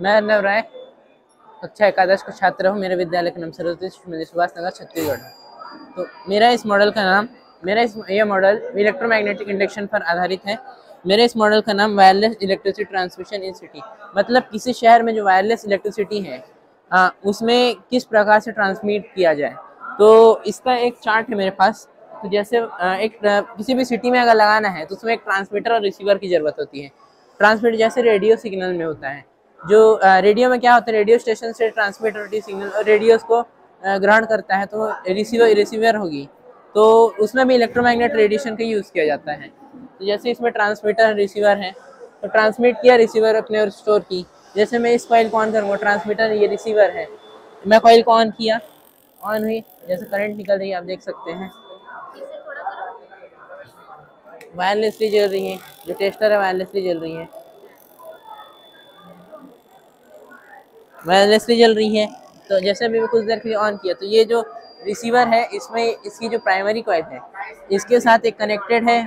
मैं अर्नव राय कक्षा एकादश का छात्र हूँ। मेरे विद्यालय का नाम सरस्वती सुभाष नगर छत्तीसगढ़। तो मेरा इस मॉडल का नाम मेरा इस ये मॉडल इलेक्ट्रोमैग्नेटिक इंडक्शन पर आधारित है। मेरे इस मॉडल का नाम wireless electricity transmission in city मतलब किसी शहर में जो वायरलेस इलेक्ट्रिसिटी है आ, उसमें किस प्रकार से ट्रांसमिट किया जाए? तो इसका एक चार्ट है मेरे पास। तो जैसे एक किसी भी सिटी में अगर लगाना है तो उसमें एक ट्रांसमीटर और रिसीवर की ज़रूरत होती है। ट्रांसमीटर जैसे रेडियो सिग्नल में होता है। जो रेडियो में क्या होता है, रेडियो स्टेशन से ट्रांसमिट होती सिग्नल और रेडियोस को ग्रहण करता है तो रिसीवर रिसीवर होगी। तो उसमें भी इलेक्ट्रोमैग्नेट रेडिएशन का यूज़ किया जाता है। तो जैसे इसमें ट्रांसमीटर रिसीवर है तो ट्रांसमिट किया, रिसीवर अपने और स्टोर की। जैसे मैं इस कॉइल को ऑन करूँगा, ट्रांसमीटर ये रिसीवर है। मैं कॉइल को ऑन किया, ऑन हुई, जैसे करंट निकल रही है, आप देख सकते हैं। वायरलेसली जल रही है। जो टेस्टर है वायरलेसली जल रही है। वायरलेसली जल रही है। तो जैसे अभी कुछ देर के लिए ऑन किया तो ये जो रिसीवर है इसमें इसकी जो प्राइमरी कॉइल है इसके साथ एक कनेक्टेड है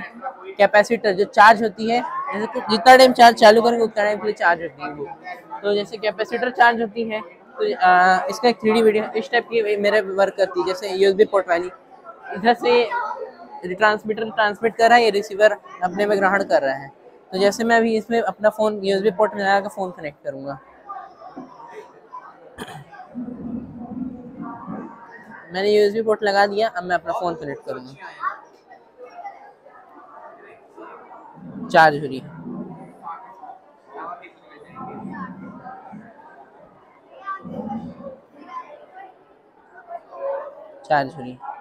कैपेसिटर जो चार्ज होती है। जैसे जितना टाइम चार्ज चालू करेंगे उतना टाइम के लिए चार्ज होती है तो जैसे कैपेसिटर चार्ज होती है तो आ, इसका एक थ्री वीडियो इस टाइप की मेरे वर्क करती है जैसे यूएसबी पोर्ट वाली। इधर से ट्रांसमीटर ट्रांसमिट कर रहा है, ये रिसीवर अपने में ग्रहण कर रहा है। तो जैसे मैं अभी इसमें अपना फ़ोन यूएसबी पोर्ट में लगा कर फ़ोन कनेक्ट करूँगा। मैंने यूएसबी पोर्ट लगा दिया, अब मैं अपना फ़ोन कनेक्ट करूँगा। चार्ज हो रही है। चार्ज हो रही है।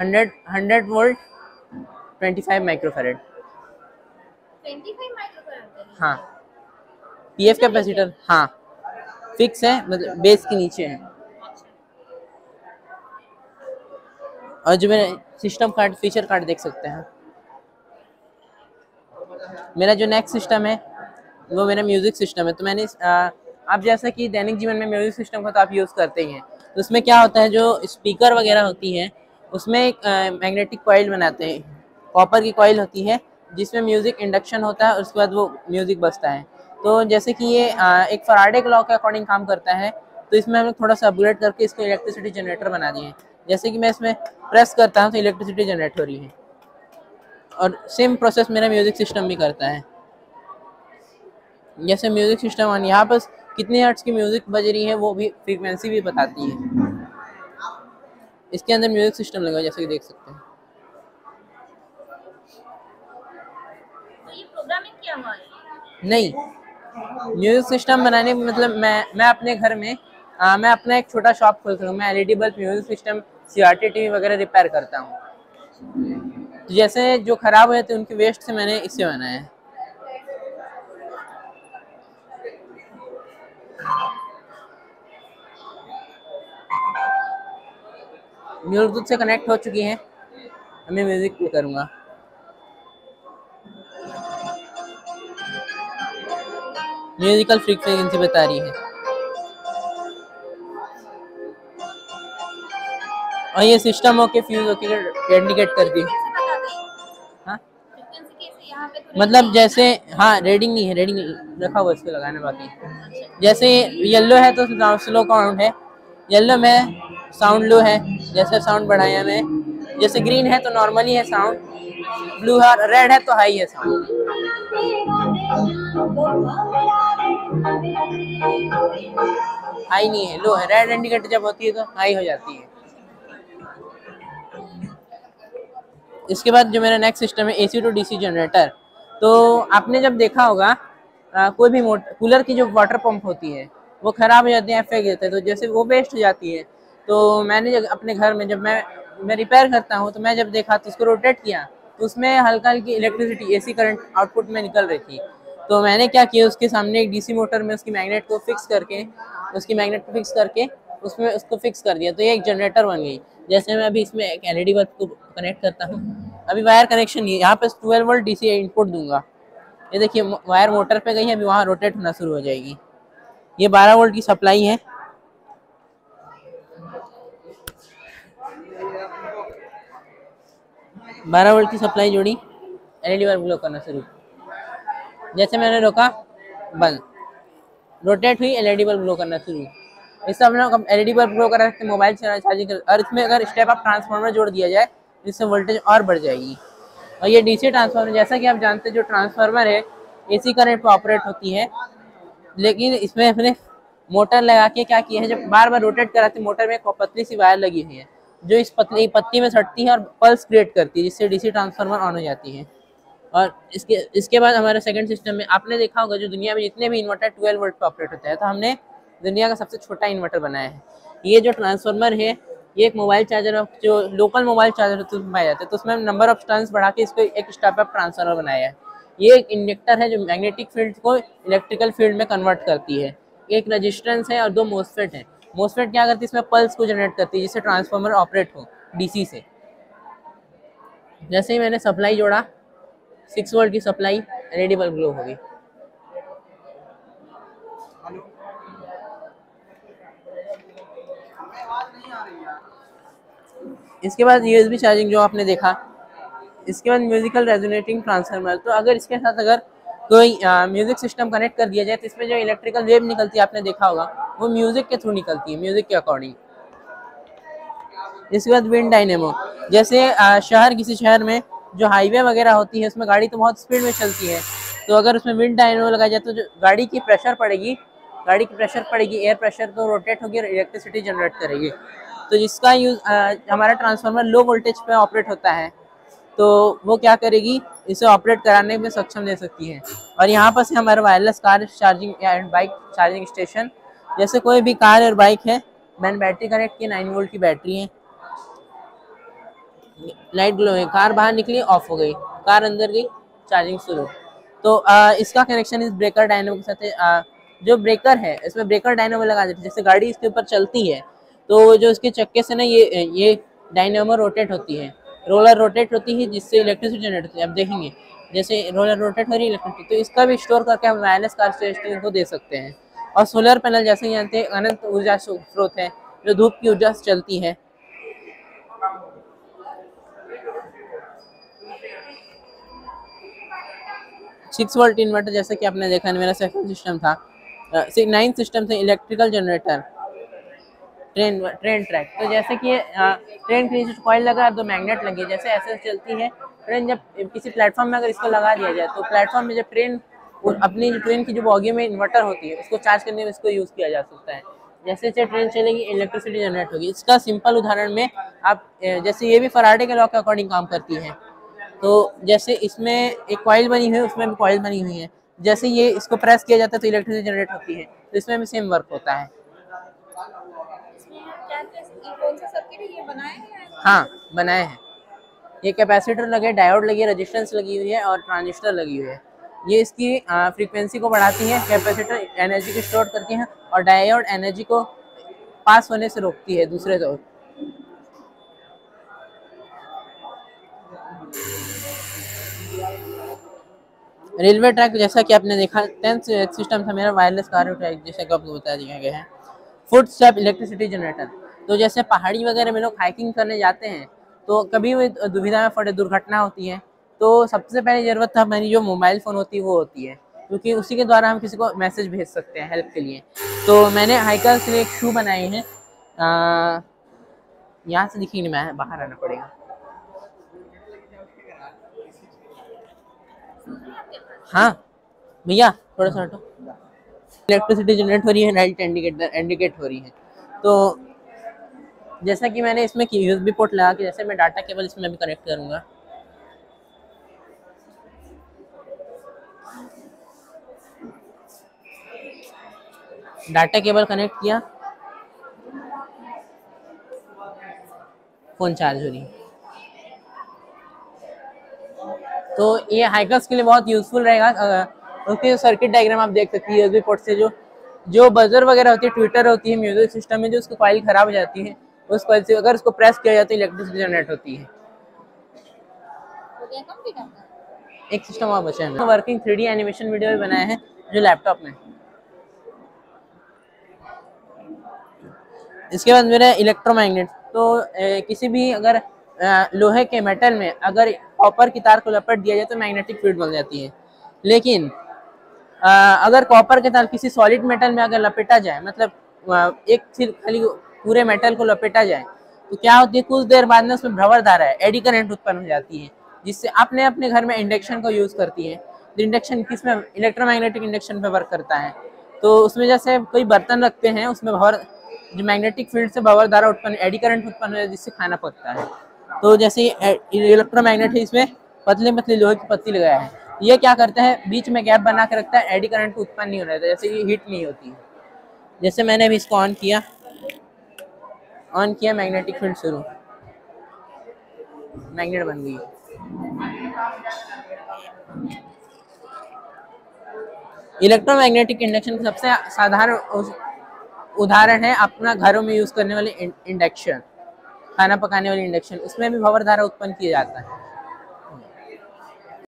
Hundred hundred volt twenty five microfarad हाँ। पी एफ़ कैपेसिटर हाँ। फिक्स है मतलब बेस के नीचे है। और जो मेरे सिस्टम कार्ड फीचर कार्ड देख सकते हैं। मेरा जो नेक्स्ट सिस्टम है वो मेरा म्यूज़िक सिस्टम है। तो मैंने आ, आप जैसा कि दैनिक जीवन में म्यूज़िक सिस्टम का तो आप यूज़ करते ही हैं तो उसमें क्या होता है जो स्पीकर वगैरह होती है उसमें एक मैग्नेटिक कॉइल बनाते हैं कॉपर की कॉइल होती है जिसमें म्यूज़िक इंडक्शन होता है और उसके बाद वो म्यूज़िक बजता है। तो जैसे कि ये आ, एक फराडे के लॉ के अकॉर्डिंग काम करता है तो इसमें हम लोग थोड़ा सा अपग्रेड करके इसको इलेक्ट्रिसिटी जनरेटर बना दिए जैसे कि मैं इसमें प्रेस करता हूँ तो इलेक्ट्रिसिटी जनरेट हो रही है। और सेम प्रोसेस मेरा म्यूज़िक सिस्टम भी करता है। जैसे म्यूज़िक सिस्टम ऑन यहाँ पर कितने हर्ट्स की म्यूज़िक बज रही है वो भी फ्रीक्वेंसी भी बताती है। इसके अंदर म्यूज़िक सिस्टम लगा जैसे कि देख सकते हैं। नहीं। म्यूज़िक सिस्टम बनाने में मतलब मैं मैं अपने घर में आ, मैं अपना एक छोटा शॉप खोलता हूँ। मैं LED bulb music system C R T T वगैरह रिपेयर करता हूँ। तो जैसे जो ख़राब हुए थे उनके वेस्ट से मैंने इसे बनाया है। ब्लूटूथ से कनेक्ट हो चुकी है। मैं म्यूज़िक प्ले करूँगा। म्यूजिकल फ्रीक्वेंसी बता रही है। और ये सिस्टम होके फ्यूज होके इंडिकेट करती है हाँ? मतलब जैसे हाँ रेडिंग नहीं है रेडिंग रखा हुआ इसको लगाने बाकी जैसे येलो है तो स्लो काउंट है। येलो में साउंड लो है जैसे साउंड बढ़ाया मैं जैसे ग्रीन है तो नॉर्मली है साउंड ब्लू है रेड है तो हाई है साउंड हाई नहीं है लो है। रेड इंडिकेटर जब होती है तो हाई हो जाती है। इसके बाद जो मेरा नेक्स्ट सिस्टम है एसी टू डीसी जनरेटर तो आपने जब देखा होगा आ, कोई भी मोटर कूलर की जो वाटर पंप होती है वो ख़राब हो जाती है फेंक देते हैं। तो जैसे वो वेस्ट हो जाती है तो मैंने जब अपने घर में जब मैं मैं रिपेयर करता हूँ तो मैं जब देखा तो उसको रोटेट किया तो उसमें हल्का हल्की इलेक्ट्रिसिटी एसी करंट आउटपुट में निकल रही थी। तो मैंने क्या किया, उसके सामने एक डीसी मोटर में उसकी मैग्नेट को फिक्स करके, उसकी मैग्नेट को फिक्स करके उसमें उसको फिक्स कर दिया। तो ये एक जनरेटर बन गई। जैसे मैं अभी इसमें एक एलईडी बल्ब को कनेक्ट करता हूँ, अभी वायर कनेक्शन नहीं, यहाँ पे ट्वेल्व वोल्ट डीसी इनपुट दूँगा। ये देखिए वायर मोटर पे गई है, अभी वहाँ रोटेट होना शुरू हो जाएगी। ये 12 वोल्ट की सप्लाई है। बारह वोल्ट की सप्लाई जोड़ी, एलईडी बल्ब ग्लो करना शुरू। जैसे मैंने रोका, बंद। रोटेट हुई, एलईडी बल्ब ग्लो करना शुरू। इससे हम लोग एलईडी बल्ब ग्लो कर सकते मोबाइल चार्जिंग कर और इसमें अगर स्टेप आप ट्रांसफार्मर जोड़ दिया जाए जिससे वोल्टेज और बढ़ जाएगी। और ये डीसी ट्रांसफार्मर, जैसा कि आप जानते हैं, जो ट्रांसफार्मर है, एसी करंट पर ऑपरेट होती है। लेकिन इसमें अपने मोटर लगा के क्या किया है, जब बार बार रोटेट कराते मोटर में पतली सी वायर लगी हुई है। जो इस पतली, पत्ती में सटती है और पल्स क्रिएट करती है, जिससे डीसी ट्रांसफार्मर ऑन हो जाती है। और इसके इसके बाद हमारे सेकंड सिस्टम में आपने देखा होगा, जो दुनिया में जितने भी इन्वर्टर ट्वेल्व वोल्ट पर ऑपरेट होता है तो हमने दुनिया का सबसे छोटा इन्वर्टर बनाया है। ये जो ट्रांसफार्मर है, ये एक मोबाइल चार्जर जो लोकल मोबाइल चार्जर तो पाए जाते हैं तो उसमें नंबर ऑफ़ टर्न्स बढ़ा के इसको एक स्टेप अप ट्रांसफार्मर बनाया है। ये एक इंडक्टर है, जो मैग्नेटिक फ़ील्ड को इलेक्ट्रिकल फ़ील्ड में कन्वर्ट करती है। एक रजिस्टेंस है और दो मोसफेट है। मोसफेट क्या करती है? इसमें पल्स को जनरेट करती है, जिससे ट्रांसफार्मर ऑपरेट हो डीसी से। जैसे ही मैंने सप्लाई जोड़ा सिक्स वोल्ट की सप्लाई एलईडी बल्ब ग्लो हो गई। इसके बाद यूएसबी चार्जिंग जो आपने देखा, इसके बाद म्यूजिकल रेजोनेटिंग ट्रांसफार्मर तो अगर इसके साथ अगर कोई म्यूज़िक सिस्टम कनेक्ट कर दिया जाए तो इसमें जो इलेक्ट्रिकल वेव निकलती है, आपने देखा होगा। वो म्यूज़िक के थ्रू निकलती है म्यूज़िक के अकॉर्डिंग इसके बाद विंड डायनेमो जैसे शहर, किसी शहर में जो हाईवे वगैरह होती है, उसमें गाड़ी तो बहुत स्पीड में चलती है। तो अगर उसमें विंड डायनेमो लगाया जाए तो जो गाड़ी की प्रेशर पड़ेगी, गाड़ी की प्रेशर पड़ेगी एयर प्रेशर तो रोटेट होगी और इलेक्ट्रिसिटी जनरेट करेगी। तो जिसका यूज़ हमारा ट्रांसफार्मर लो वोल्टेज पे ऑपरेट होता है तो वो क्या करेगी? इसे ऑपरेट कराने में सक्षम दे सकती है। और यहाँ पर से हमारा wireless car charging and bike charging station जैसे कोई भी कार और बाइक है मैंने बैटरी कनेक्ट की नाइन वोल्ट की बैटरी है। लाइट ग्लो है कार बाहर निकली ऑफ़ हो गई। कार अंदर गई चार्जिंग शुरू। तो आ, इसका कनेक्शन इस ब्रेकर डायनो के साथ है। आ, जो ब्रेकर है इसमें ब्रेकर डायनोमो लगा देते जैसे गाड़ी इसके ऊपर चलती है तो जो इसके चक्के से ना ये ये डायनोमो रोटेट होती है। रोलर रोटेट होती है जिससे इलेक्ट्रिसिटी जनरेट होती है। अब देखेंगे जैसे रोलर रोटेट हो रही है इलेक्ट्रिसिटी तो इसका भी स्टोर करके हम वायरलेस कार स्टेशन को दे सकते हैं। और सोलर पैनल जैसे जानते हैं, अनंत ऊर्जा स्रोत है, जो धूप की ऊर्जा से चलती है। सिक्स वोल्ट इन्वर्टर जैसे कि आपने देखा, मेरा सेकंड सिस्टम था। नाइन सिस्टम थे electrical generator train train track तो जैसे कि ट्रेन के नीचे कॉइल लगा, दो मैग्नेट लगी, जैसे ऐसे चलती है। ट्रेन जब किसी प्लेटफॉर्म में अगर इसको लगा दिया जाए तो प्लेटफॉर्म में जब ट्रेन अपनी ट्रेन की जो बॉगी में इन्वर्टर होती है, उसको चार्ज करने में इसको यूज़ किया जा सकता है। जैसे जैसे ट्रेन चलेगी इलेक्ट्रिसिटी जनरेट होगी। इसका सिंपल उदाहरण में आप जैसे ये भी फराडे के लॉ के अकॉर्डिंग काम करती है। तो जैसे इसमें एक कॉइल बनी हुई है, उसमें भी कॉइल बनी हुई है। जैसे ये इसको प्रेस किया जाता है तो इलेक्ट्रिसिटी जनरेट होती है। तो इसमें भी सेम वर्क होता है। हाँ बनाए हैं। ये कैपेसिटर लगे डायोड लगी है रजिस्टेंस लगी हुई है और ट्रांजिस्टर लगी हुई है। ये इसकी फ्रीक्वेंसी को बढ़ाती है कैपेसिटर एनर्जी को स्टोर करती है और डायोड एनर्जी को पास होने से रोकती है दूसरे तौर रेलवे ट्रैक जैसा कि आपने देखा टेंथ सिस्टम था मेरा वायरलेस कार ट्रैक जैसे कि आपको बता दिया गया है। फुट स्टेप इलेक्ट्रिसिटी जनरेटर तो जैसे पहाड़ी वगैरह में लोग हाइकिंग करने जाते हैं तो कभी भी दुविधा में पड़े दुर्घटना होती है तो सबसे पहले ज़रूरत था हमारी जो मोबाइल फ़ोन होती है, वो होती है। क्योंकि उसी के द्वारा हम किसी को मैसेज भेज सकते हैं हेल्प के लिए। तो मैंने हाइकर्स के लिए एक शू बनाए हैं। यहाँ से दिखी नहीं, मैं बाहर आना पड़ेगा। हाँ भैया, थोड़ा सा हटो। इलेक्ट्रिसिटी जनरेट हो रही है लाइट इंडिकेट इंडिकेट हो रही है। तो जैसा कि मैंने इसमें यूएसबी पोर्ट लगा के, जैसे मैं डाटा केबल इसमें भी कनेक्ट करूँगा। डाटा केबल कनेक्ट किया। फ़ोन चार्ज हो रही तो ये हाइकर्स के लिए बहुत यूज़फुल रहेगा। उसकी सर्किट डायग्राम आप देख सकते हैं यूएसबी पोर्ट से जो जो बजर वगैरह होती है ट्विटर होती है म्यूज़िक सिस्टम में जो उसकी कॉइल ख़राब हो जाती है उस कॉइल से अगर उसको प्रेस किया जाता है इलेक्ट्रिसिटी जनरेट होती है। एक सिस्टम और बचा है। वर्किंग थ्री एनिमेशन वीडियो भी बनाया है जो लैपटॉप में। इसके बाद मेरा इलेक्ट्रोमैग्नेट तो ए, किसी भी अगर लोहे के मेटल में अगर कॉपर की तार को लपेट दिया जाए तो मैग्नेटिक फ़ील्ड बन जाती है। लेकिन आ, अगर कॉपर के तार किसी सॉलिड मेटल में अगर लपेटा जाए मतलब एक सिर्फ़ खाली पूरे मेटल को लपेटा जाए तो क्या होती है कुछ देर बाद में उसमें भ्रवर धारा है एडी करंट उत्पन्न हो जाती है जिससे अपने अपने घर में इंडक्शन को यूज़ करती है। तो इंडक्शन किसमें इलेक्ट्रोमैग्नेटिक इंडक्शन पे वर्क करता है। तो उसमें जैसे कोई बर्तन रखते हैं उसमें भवर जो मैग्नेटिक फ़ील्ड से भवर धारा उत्पन्न एडी करंट उत्पन्न हो, जिससे खाना पकता है। तो जैसे इलेक्ट्रोमैग्नेट है इसमें पतले पतले लोहे की पत्ती लगाया है। ये क्या करते हैं? बीच में गैप बना के रखता है एडी करंट उत्पन्न नहीं हो रहा था जैसे ये हीट नहीं होती। जैसे मैंने अभी इसको ऑन किया। ऑन किया मैग्नेटिक फ़ील्ड शुरू। मैग्नेट बन गई। इलेक्ट्रोमैग्नेटिक इंडक्शन सबसे साधारण उदाहरण है अपना घरों में यूज़ करने वाले इंडक्शन खाना पकाने वाली इंडक्शन उसमें भी भवर धारा उत्पन्न किया जाता है।